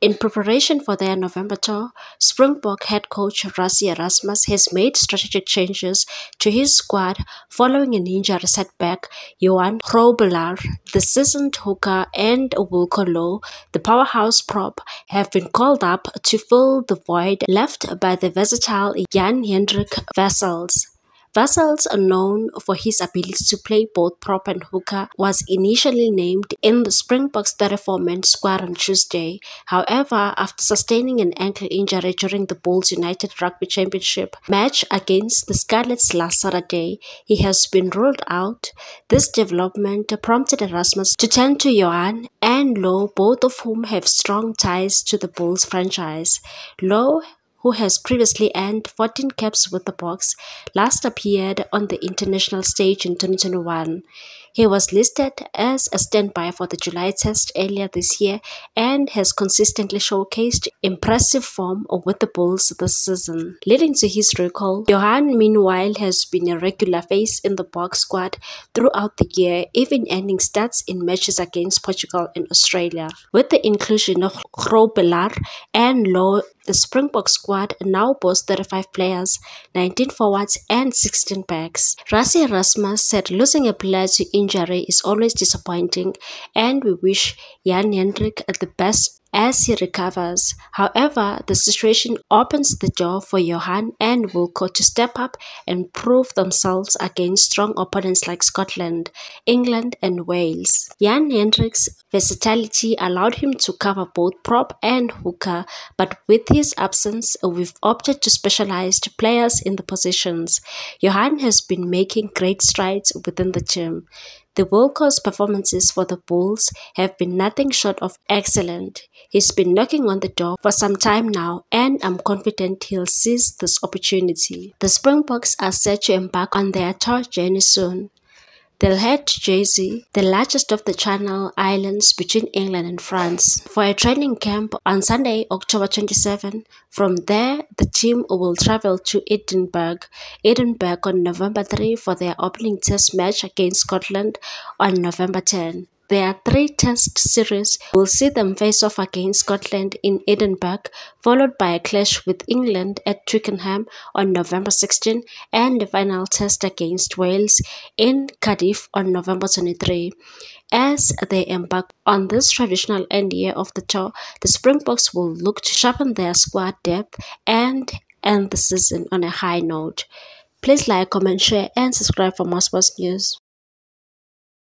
In preparation for their November tour, Springbok head coach Rassie Erasmus has made strategic changes to his squad following an injury setback. Johan Grobbelaar, the seasoned hooker, and Wilco Louw, the powerhouse prop, have been called up to fill the void left by the versatile Jan-Hendrik Wessels, known for his ability to play both prop and hooker, was initially named in the Springboks 34-man squad on Tuesday. However, after sustaining an ankle injury during the Bulls United Rugby Championship match against the Scarlets last Saturday, he has been ruled out. This development prompted Erasmus to turn to Johan and Louw, both of whom have strong ties to the Bulls franchise. Louw who has previously earned 14 caps with the Boks, last appeared on the international stage in 2021. He was listed as a standby for the July test earlier this year and has consistently showcased impressive form with the Bulls this season. Leading to his recall, Johan meanwhile has been a regular face in the Boks squad throughout the year, even earning stats in matches against Portugal and Australia. With the inclusion of Grobbelaar and Louw the Springbok squad now boasts 35 players, 19 forwards and 16 backs. Rassie Erasmus said losing a player to injury is always disappointing and we wish Jan Hendrik the best as he recovers. However, the situation opens the door for Johan and Wilco to step up and prove themselves against strong opponents like Scotland, England, and Wales. Jan Hendrik's versatility allowed him to cover both prop and hooker, but with his absence, we've opted to specialized players in the positions. Johan has been making great strides within the team. The Wilco's performances for the Bulls have been nothing short of excellent. He's been knocking on the door for some time now, and I'm confident he'll seize this opportunity. The Springboks are set to embark on their tour journey soon. They'll head to Jersey, the largest of the Channel Islands between England and France, for a training camp on Sunday, October 27. From there, the team will travel to Edinburgh, Edinburgh on November 3 for their opening test match against Scotland on November 10. Their three test series will see them face off against Scotland in Edinburgh, followed by a clash with England at Twickenham on November 16 and the final test against Wales in Cardiff on November 23. As they embark on this traditional end year of the tour, the Springboks will look to sharpen their squad depth and end the season on a high note. Please like, comment, share, and subscribe for more sports news.